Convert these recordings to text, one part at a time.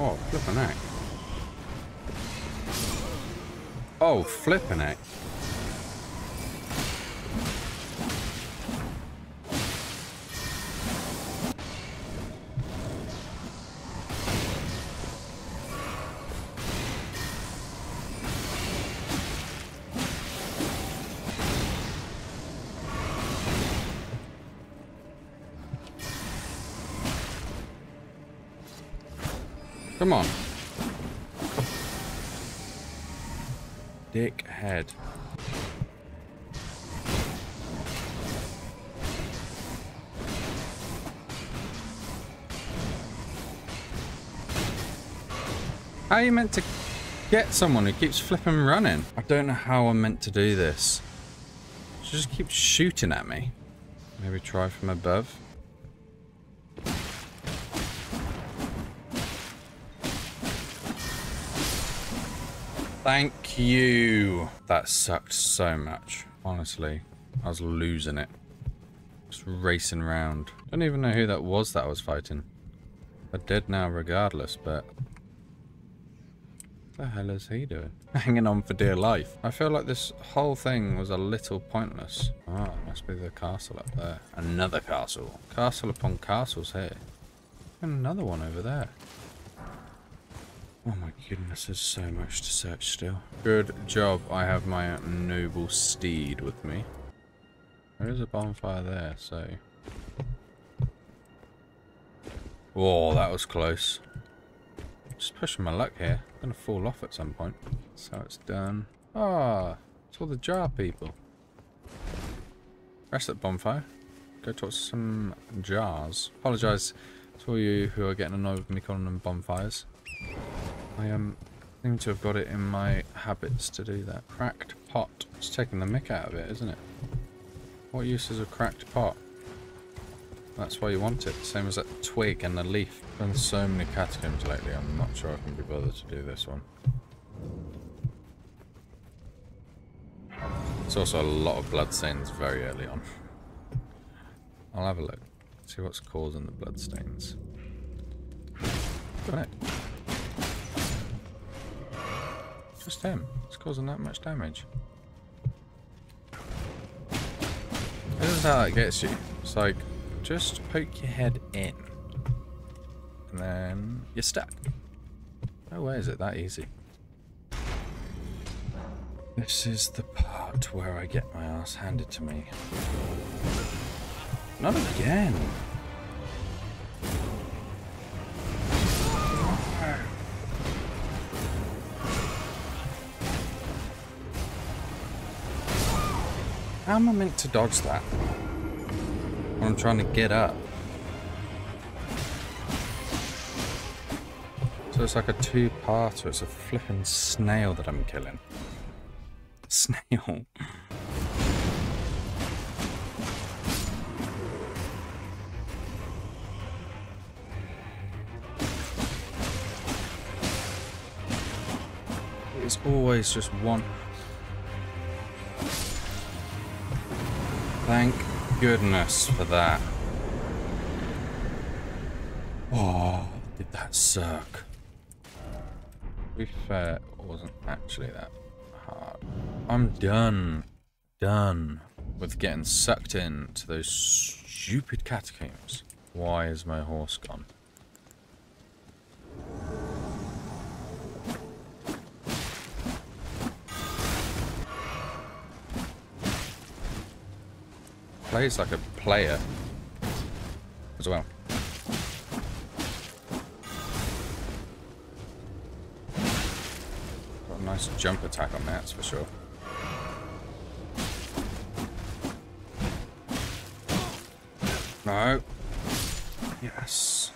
Oh, flipping heck. Oh, flipping heck. Come on. Dick head. How are you meant to get someone who keeps flipping running? I don't know how I'm meant to do this. She just keeps shooting at me. Maybe try from above. Thank you. That sucked so much. Honestly, I was losing it. Just racing around. Don't even know who that was that I was fighting. They're dead now regardless, but the hell is he doing? Hanging on for dear life. I feel like this whole thing was a little pointless. Ah, oh, must be the castle up there. Another castle. Castle upon castles here. And another one over there. Oh my goodness, there's so much to search still. Good job, I have my noble steed with me. There is a bonfire there, so... Oh, that was close. Just pushing my luck here. I'm gonna fall off at some point. So it's done. Ah, it's all the jar people. Rest at bonfire. Go talk to some jars. Apologise to all you who are getting annoyed with me calling them bonfires. I um, seem to have got it in my habits to do that. Cracked pot. It's taking the mick out of it, isn't it? What use is a cracked pot? That's why you want it. Same as that twig and the leaf. Done so many catacombs lately, I'm not sure I can be bothered to do this one. It's also a lot of bloodstains very early on. I'll have a look. See what's causing the bloodstains. Got it. It's causing that much damage. This is how it gets you. It's like, just poke your head in. And then you're stuck. No way is it that easy. This is the part where I get my ass handed to me. Not again. How am I meant to dodge that? When I'm trying to get up. So it's like a two-parter. It's a flipping snail that I'm killing. Snail. It's always just one Thank goodness for that. Oh, did that suck. To be fair, it wasn't actually that hard. I'm done. Done with getting sucked into those stupid catacombs. Why is my horse gone? Plays like a player as well. Got a nice jump attack on that, that's for sure. No. Yes.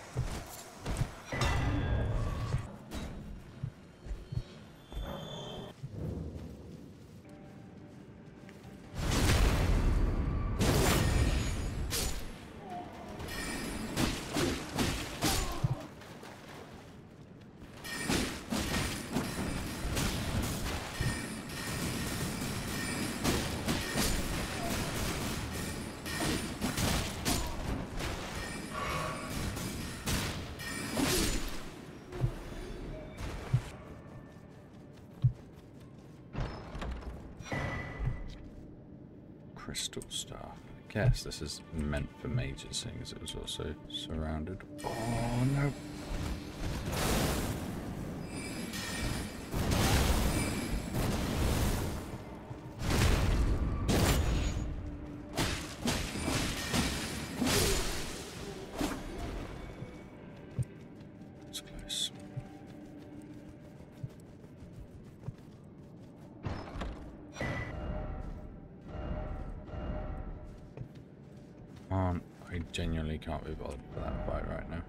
Crystal staff. I guess this is meant for mages, seeing as it was also surrounded. Oh no. Genuinely can't be bothered for that fight right now.